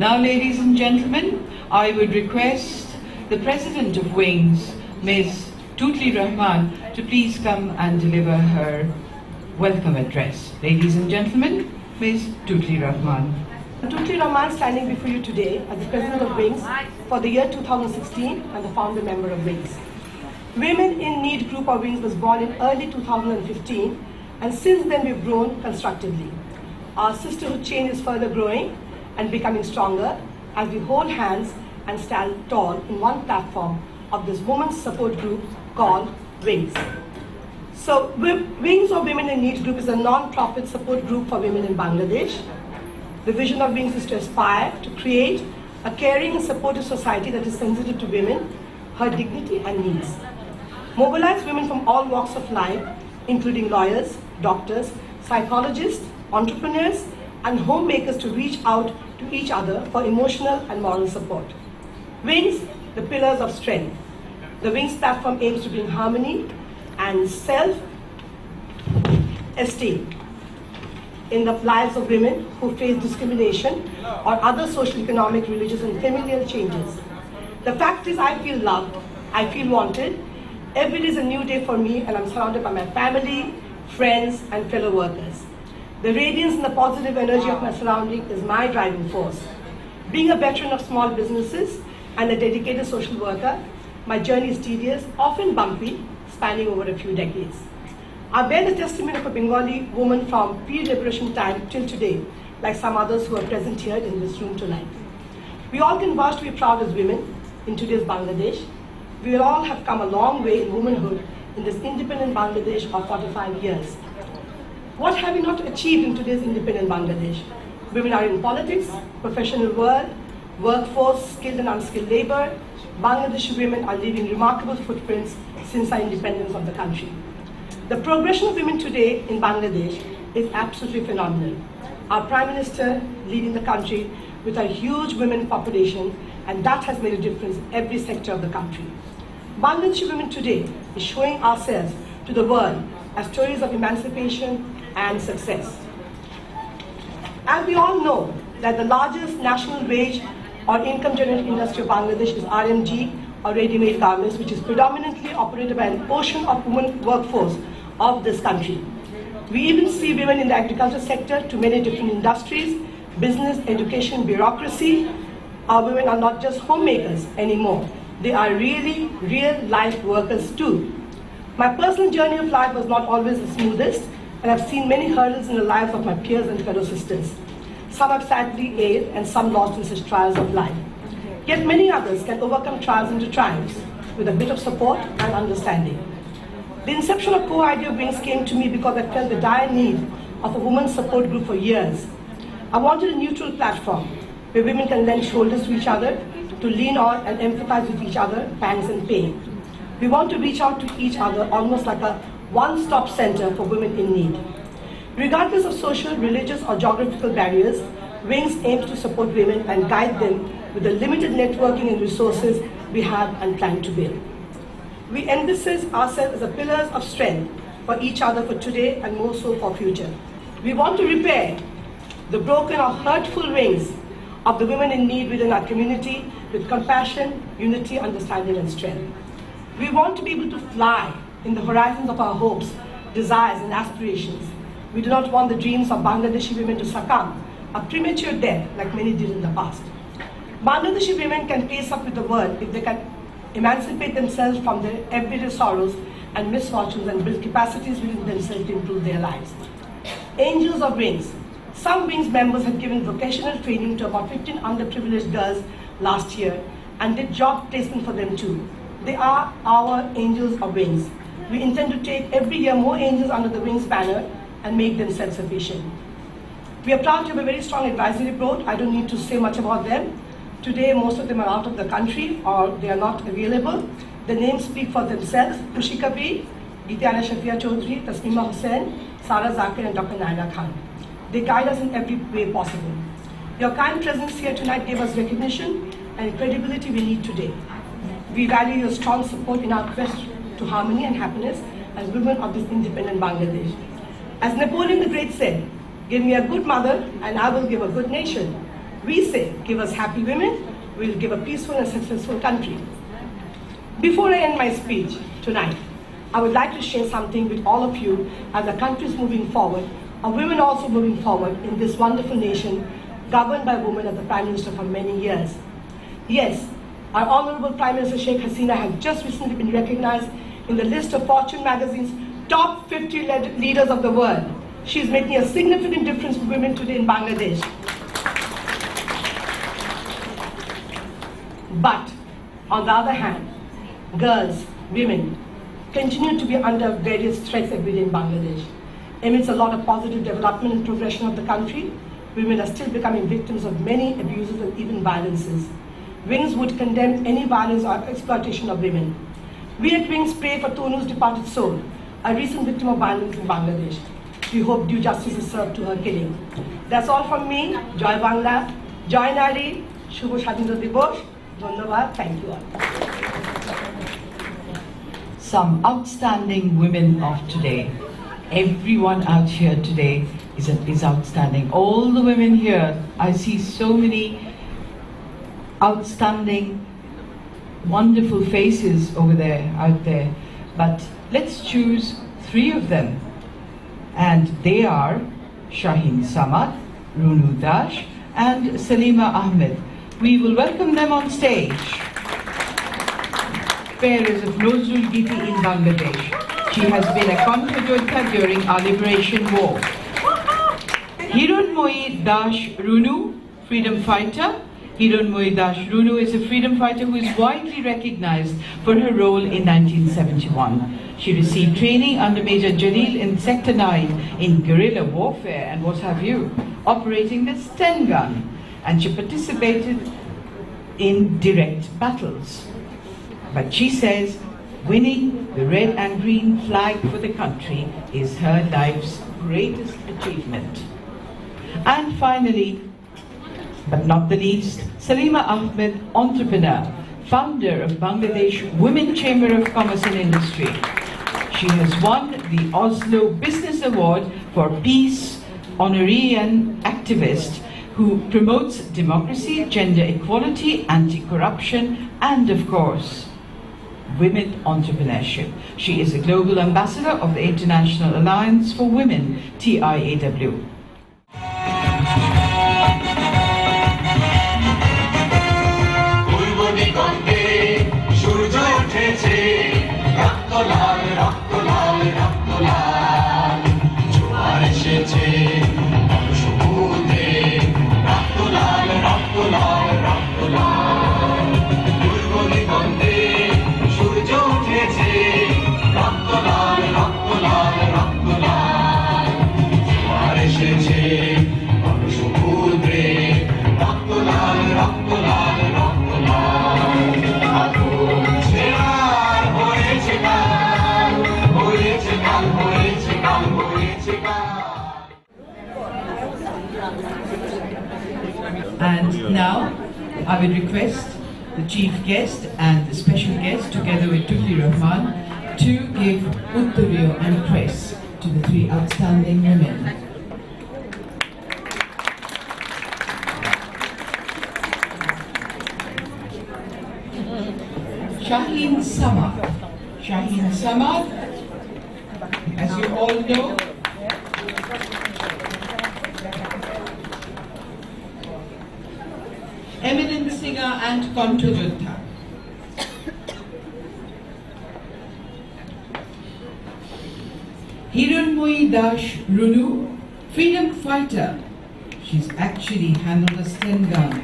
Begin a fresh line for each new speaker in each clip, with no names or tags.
Now, ladies and gentlemen, I would request the President of Wings, Ms. Tootli Rahman, to please come and deliver her welcome address. Ladies and gentlemen, Ms. Tootli Rahman.
Tootli Rahman standing before you today as the President of Wings for the year 2016 and the founder member of Wings. Women in Need Group of Wings was born in early 2015 and since then we've grown constructively. Our sisterhood chain is further growing and becoming stronger as we hold hands and stand tall in one platform of this women's support group called Wings. So Wings of Women in Need Group is a non-profit support group for women in Bangladesh. The vision of Wings is to aspire to create a caring and supportive society that is sensitive to women, her dignity and needs. Mobilize women from all walks of life, including lawyers, doctors, psychologists, entrepreneurs, and homemakers to reach out to each other for emotional and moral support. Wings, the pillars of strength. The Wings platform aims to bring harmony and self-esteem in the lives of women who face discrimination or other social, economic, religious, and familial changes. The fact is I feel loved, I feel wanted. Every day is a new day for me and I'm surrounded by my family, friends, and fellow workers. The radiance and the positive energy of my surrounding is my driving force. Being a veteran of small businesses and a dedicated social worker, my journey is tedious, often bumpy, spanning over a few decades. I bear the testimony of a Bengali woman from pre-liberation time till today, like some others who are present here in this room tonight. We all can vouch to be proud as women in today's Bangladesh. We all have come a long way in womanhood in this independent Bangladesh of 45 years. What have we not achieved in today's independent Bangladesh? Women are in politics, professional world, workforce, skilled and unskilled labor. Bangladeshi women are leaving remarkable footprints since our independence of the country. The progression of women today in Bangladesh is absolutely phenomenal. Our Prime Minister leading the country with a huge women population, and that has made a difference in every sector of the country. Bangladeshi women today is showing ourselves to the world as stories of emancipation and success. As we all know that the largest national wage or income generating industry of Bangladesh is RMG or ready-made garments, which is predominantly operated by a portion of women workforce of this country. We even see women in the agriculture sector to many different industries, business, education, bureaucracy. Our women are not just homemakers anymore. They are really real life workers too. My personal journey of life was not always the smoothest, and I've seen many hurdles in the lives of my peers and fellow sisters. Some have sadly ailed and some lost in such trials of life. Yet many others can overcome trials into triumphs with a bit of support and understanding. The inception of Co-Idea Wings came to me because I felt the dire need of a women's support group for years. I wanted a neutral platform where women can lend shoulders to each other, to lean on and empathize with each other, pangs and pain. We want to reach out to each other almost like a one-stop center for women in need. Regardless of social, religious, or geographical barriers, Wings aims to support women and guide them with the limited networking and resources we have and plan to build. We envisage ourselves as a pillars of strength for each other for today and more so for future. We want to repair the broken or hurtful wings of the women in need within our community with compassion, unity, understanding, and strength. We want to be able to fly in the horizons of our hopes, desires, and aspirations. We do not want the dreams of Bangladeshi women to succumb a premature death like many did in the past. Bangladeshi women can face up with the world if they can emancipate themselves from their everyday sorrows and misfortunes and build capacities within themselves to improve their lives. Angels of Wings. Some Wings members have given vocational training to about 15 underprivileged girls last year and did job placement for them too. They are our Angels of Wings. We intend to take every year more angels under the Wings banner and make them self-sufficient. We are proud to have a very strong advisory board. I don't need to say much about them. Today, most of them are out of the country or they are not available. The names speak for themselves. Khushi Kabir, Geetiara Safiya Chaudhry, Tasmima Hussain, Sara Zakir, and Dr. Naira Khan. They guide us in every way possible. Your kind presence here tonight gave us recognition and credibility we need today. We value your strong support in our quest to harmony and happiness as women of this independent Bangladesh. As Napoleon the Great said, give me a good mother and I will give a good nation. We say, give us happy women, we'll give a peaceful and successful country. Before I end my speech tonight, I would like to share something with all of you as the country is moving forward, and women also moving forward in this wonderful nation governed by women as the Prime Minister for many years. Yes, our Honorable Prime Minister Sheikh Hasina has just recently been recognized in the list of Fortune magazine's top 50 lead- leaders of the world. She is making a significant difference for women today in Bangladesh. But on the other hand, girls, women continue to be under various threats every day in Bangladesh. Amidst a lot of positive development and progression of the country, women are still becoming victims of many abuses and even violences. Wings would condemn any violence or exploitation of women. We at Wings pray for Tonu's departed soul, a recent victim of violence in Bangladesh. We hope due justice is served to her killing. That's all from me. Joy Bangla, Joy Nari, শুভ স্বাধীনতা দিবস ধন্যবাদ thank you all
Some outstanding women of today. Everyone out here today is, is outstanding. All the women here, I see so many outstanding, wonderful faces over there, out there. But let's choose three of them. And they are Shaheen Samad, Runu Dash, and Salima Ahmed. We will welcome them on stage. Bearers of Nazrul Geeti in Bangladesh. She has been a Kanthajoddha during our liberation war. Hiranmoyi Dash Runu, freedom fighter. Hiranmoyi Dash Runu is a freedom fighter who is widely recognized for her role in 1971. She received training under Major Jalil in Sector 9 in guerrilla warfare and what have you, operating the Sten gun. And she participated in direct battles. But she says winning the red and green flag for the country is her life's greatest achievement. And finally, but not the least, Salima Ahmed, entrepreneur, founder of Bangladesh Women Chamber of Commerce and Industry. She has won the Oslo Business Award for Peace Honorarian Activist who promotes democracy, gender equality, anti-corruption, and of course, women entrepreneurship. She is a global ambassador of the International Alliance for Women, TIAW. And now, I would request the chief guest and the special guest, together with Tootli Rahman, to give Uttariyo and Press to the three outstanding women. Shaheen Samad. Shaheen Samad, as you all know, and contourista. Hiranmoyi Dash Runu, freedom fighter. She's actually handled a Sten gun.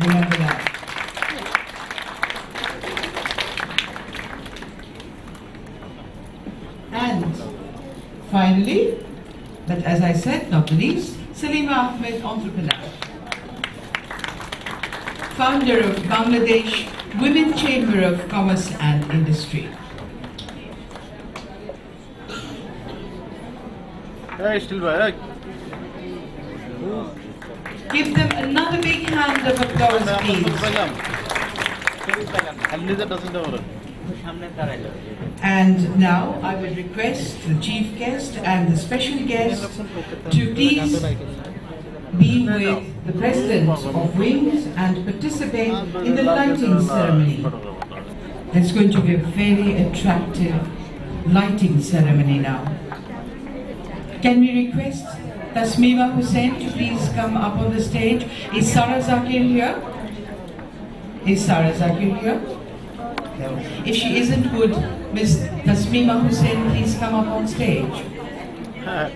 Remember that. And finally, but as I said, not the least, Salima Ahmed, entrepreneur founder of Bangladesh Women Chamber of Commerce and Industry.
Hey, still back.
Give them another big hand of applause, please. And now I would request the chief guest and the special guest to please be with the president of Wings and participate in the lighting ceremony. There's going to be a very attractive lighting ceremony now. Can we request Tasmima Hussain to please come up on the stage? Is Sarah Zakir here? Is Sarah Zakir here? If she isn't, would Miss Tasmima Hussain please come up on stage? Uh,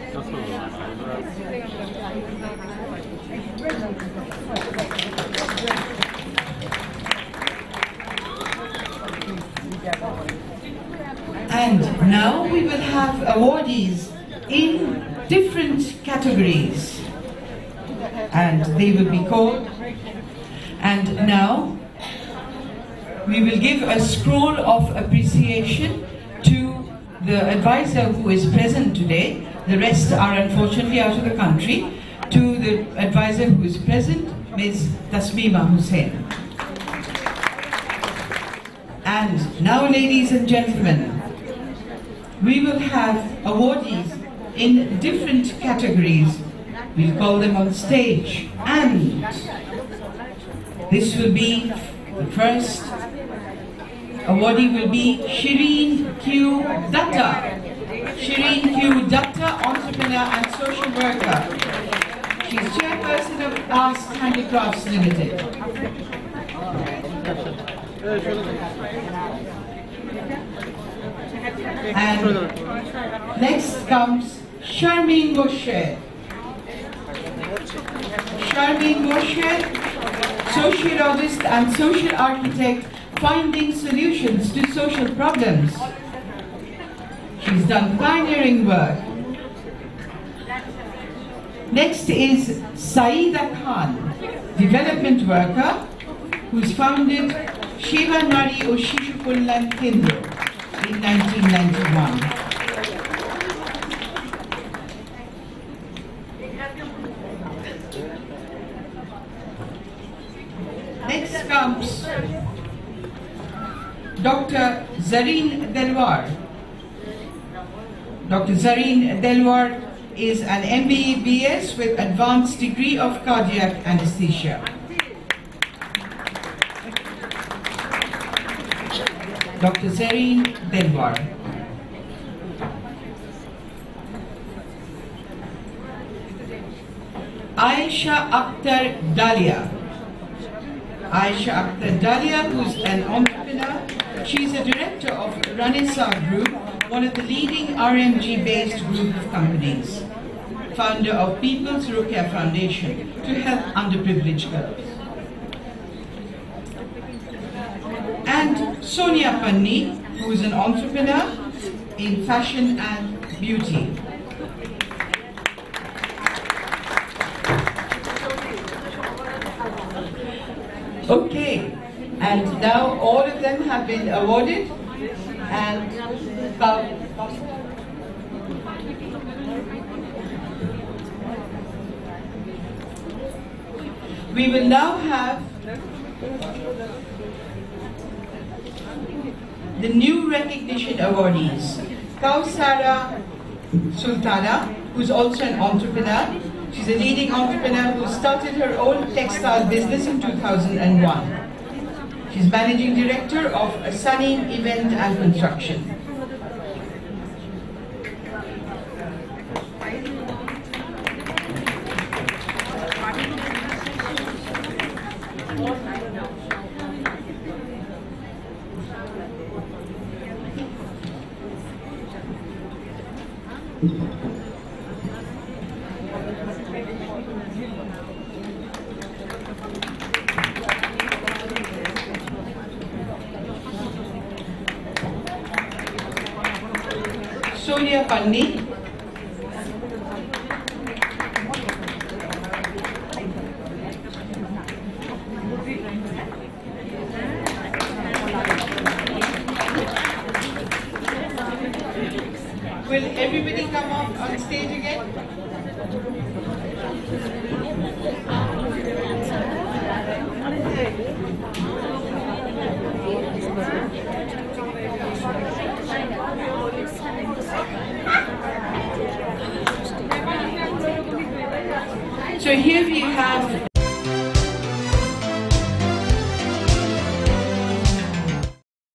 And now we will have awardees in different categories. And they will be called. And now we will give a scroll of appreciation to the advisor who is present today. The rest are unfortunately out of the country. To the advisor who is present, Ms. Tasmima Hussain. And now, ladies and gentlemen, we will have awardees in different categories. We'll call them on stage. And this will be the first awardee will be Shireen Q. Datta. Shireen Q. Datta, entrepreneur and social worker. She's chairperson of Past Handicrafts Limited. And next comes Sharmeen Gosher. Sharmeen Gosher, sociologist and social architect, finding solutions to social problems. She's done pioneering work. Next is Saida Khan, development worker, who's founded Shiva Nari O Shishu Kendra in 1991. Next comes Dr. Zareen Delwar. Dr. Zareen Delwar is an MBBS with advanced degree of cardiac anesthesia. Dr. Zareen Delwar. Aisha Akhtar Dalia. Aisha Akhtar Dalia, who's an entrepreneur. She's a director of Ranisa Group, one of the leading RMG-based group of companies. Founder of People's Rukia Foundation to help underprivileged girls. And Sonia Panni, who is an entrepreneur in fashion and beauty. Okay, and now all of them have been awarded and we will now have the new recognition awardees. Kausara Sultana, who's also an entrepreneur. She's a leading entrepreneur who started her own textile business in 2001. She's managing director of Sunny Event and Construction.